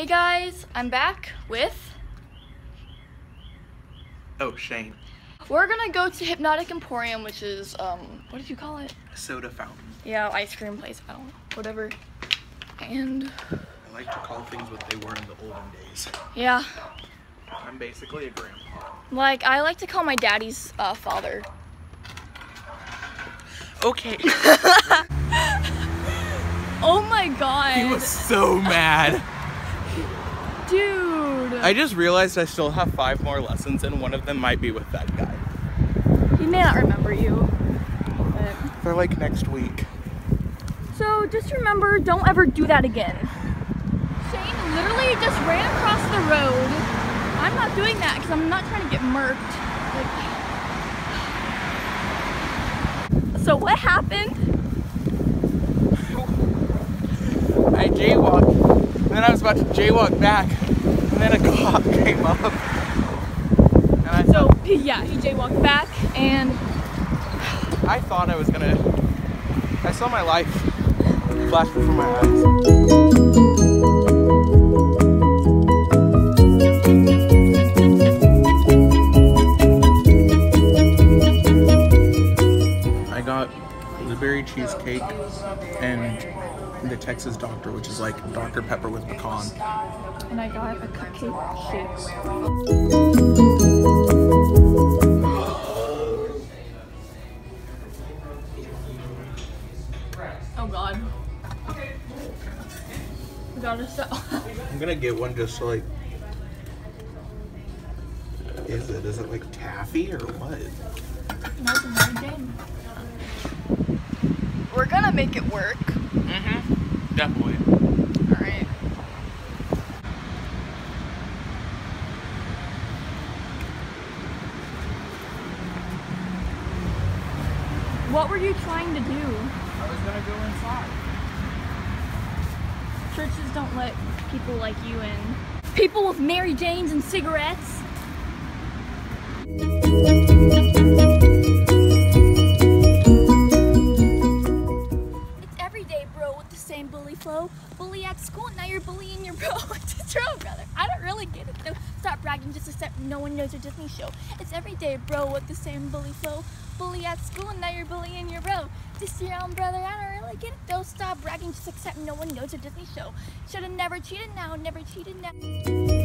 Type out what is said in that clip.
Hey guys, I'm back with. Oh, Shayne. We're gonna go to Hypnotic Emporium, which is, um, what did you call it? Soda fountain. Yeah, ice cream place, I don't know, whatever. And, I like to call things what they were in the olden days. yeah, I'm basically a grandpa. like, I like to call my daddy's uh, father. Okay. Oh my god. he was so mad. Dude. I just realized I still have five more lessons and one of them might be with that guy. he may not remember you. But... They're like next week. So just remember, don't ever do that again. Shayne literally just ran across the road. I'm not doing that because I'm not trying to get murked. Like... So what happened? I jaywalked, and then I was about to jaywalk back, and then a cop came up. And I So thought, yeah, he jaywalked back and I thought I was gonna. I saw my life flash before my eyes. I got blueberry cheesecake and the Texas Doctor, which is like Dr. Pepper with pecan. and I got a cupcake shake. Oh god. We gotta stop. I'm gonna get one just so like. Is it? Is it like taffy or what? We're gonna make it work. Mm-hmm. Definitely. Alright. What were you trying to do? I was gonna go inside. Churches don't let people like you in. People with Mary Janes and cigarettes. Bully at school, now you're bullying your bro. it's true, brother. I don't really get it though. Stop bragging, just accept no one knows your Disney show. It's every day, bro, with the same bully flow. Bully at school, and now you're bullying your bro. Just your own brother, I don't really get it though. Stop bragging, just accept no one knows your Disney show. Should've never cheated now, never cheated now.